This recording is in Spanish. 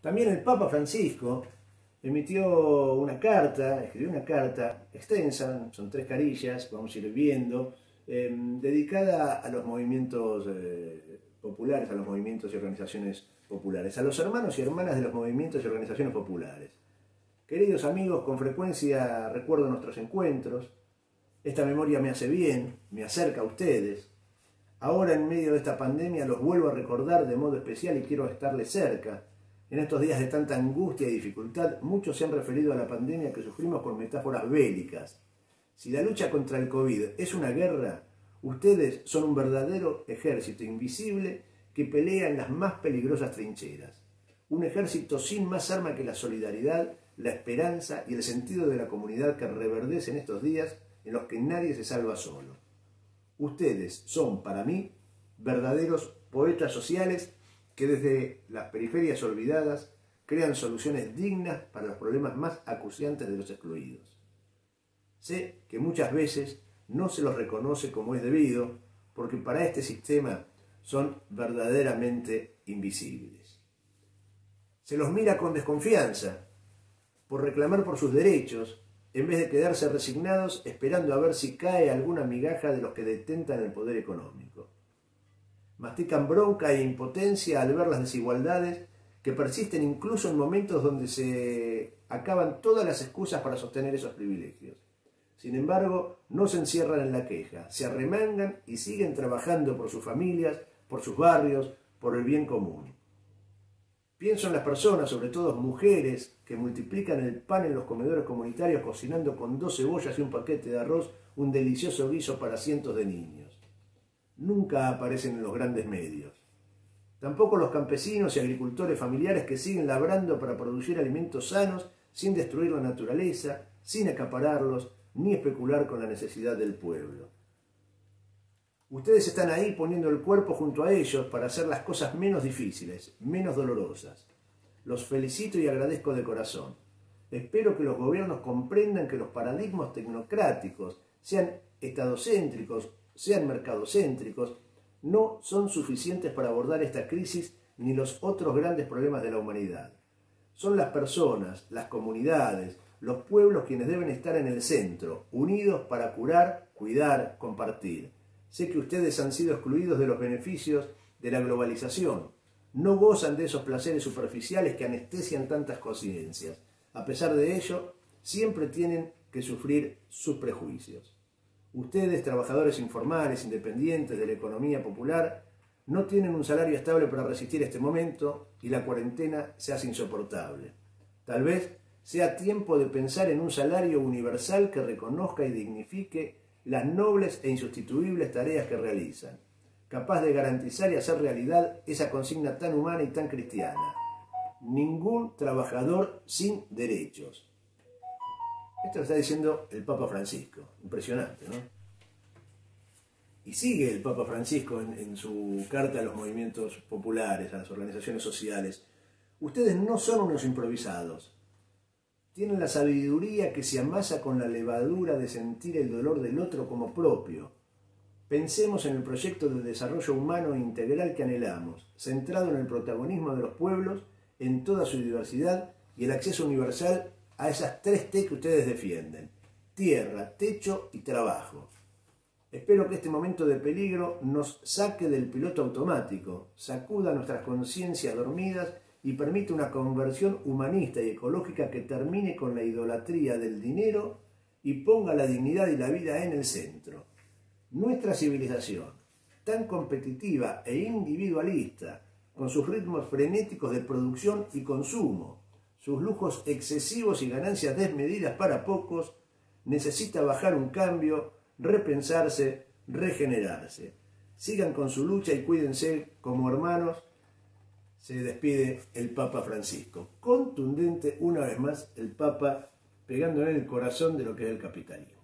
También el Papa Francisco emitió una carta, escribió una carta extensa, son tres carillas, vamos a ir viendo, em, dedicada a los movimientos eh, populares, a los movimientos y organizaciones populares, a los hermanos y hermanas de los movimientos y organizaciones populares. Queridos amigos, con frecuencia recuerdo nuestros encuentros, esta memoria me hace bien, me acerca a ustedes. Ahora en medio de esta pandemia los vuelvo a recordar de modo especial y quiero estarles cerca. En estos días de tanta angustia y dificultad, muchos se han referido a la pandemia que sufrimos con metáforas bélicas. Si la lucha contra el COVID es una guerra, ustedes son un verdadero ejército invisible que pelea en las más peligrosas trincheras. Un ejército sin más arma que la solidaridad la esperanza y el sentido de la comunidad que reverdece en estos días en los que nadie se salva solo. Ustedes son, para mí, verdaderos poetas sociales que desde las periferias olvidadas crean soluciones dignas para los problemas más acuciantes de los excluidos. Sé que muchas veces no se los reconoce como es debido, porque para este sistema son verdaderamente invisibles. Se los mira con desconfianza, por reclamar por sus derechos, en vez de quedarse resignados esperando a ver si cae alguna migaja de los que detentan el poder económico. Mastican bronca e impotencia al ver las desigualdades que persisten incluso en momentos donde se acaban todas las excusas para sostener esos privilegios. Sin embargo, no se encierran en la queja, se arremangan y siguen trabajando por sus familias, por sus barrios, por el bien común. Pienso en las personas, sobre todo mujeres, que multiplican el pan en los comedores comunitarios cocinando con dos cebollas y un paquete de arroz un delicioso guiso para cientos de niños. Nunca aparecen en los grandes medios. Tampoco los campesinos y agricultores familiares que siguen labrando para producir alimentos sanos sin destruir la naturaleza, sin acapararlos, ni especular con la necesidad del pueblo. Ustedes están ahí poniendo el cuerpo junto a ellos para hacer las cosas menos difíciles, menos dolorosas. Los felicito y agradezco de corazón. Espero que los gobiernos comprendan que los paradigmas tecnocráticos, sean estadocéntricos, sean mercadocéntricos, no son suficientes para abordar esta crisis ni los otros grandes problemas de la humanidad. Son las personas, las comunidades, los pueblos quienes deben estar en el centro, unidos para curar, cuidar, compartir. Sé que ustedes han sido excluidos de los beneficios de la globalización. No gozan de esos placeres superficiales que anestesian tantas conciencias. A pesar de ello, siempre tienen que sufrir sus prejuicios. Ustedes, trabajadores informales, independientes de la economía popular, no tienen un salario estable para resistir este momento y la cuarentena se hace insoportable. Tal vez sea tiempo de pensar en un salario universal que reconozca y dignifique las nobles e insustituibles tareas que realizan, capaz de garantizar y hacer realidad esa consigna tan humana y tan cristiana. Ningún trabajador sin derechos. Esto lo está diciendo el Papa Francisco. Impresionante, ¿no? Y sigue el Papa Francisco en, en, su carta a los movimientos populares, a las organizaciones sociales. Ustedes no son unos improvisados tienen la sabiduría que se amasa con la levadura de sentir el dolor del otro como propio. Pensemos en el proyecto de desarrollo humano integral que anhelamos, centrado en el protagonismo de los pueblos en toda su diversidad y el acceso universal a esas tres T que ustedes defienden, tierra, techo y trabajo. Espero que este momento de peligro nos saque del piloto automático, sacuda nuestras conciencias dormidas y permite una conversión humanista y ecológica que termine con la idolatría del dinero y ponga la dignidad y la vida en el centro. Nuestra civilización, tan competitiva e individualista, con sus ritmos frenéticos de producción y consumo, sus lujos excesivos y ganancias desmedidas para pocos, necesita bajar un cambio, repensarse, regenerarse. Sigan con su lucha y cuídense como hermanos se despide el Papa Francisco. Contundente una vez más el Papa pegándole en el corazón de lo que es el capitalismo.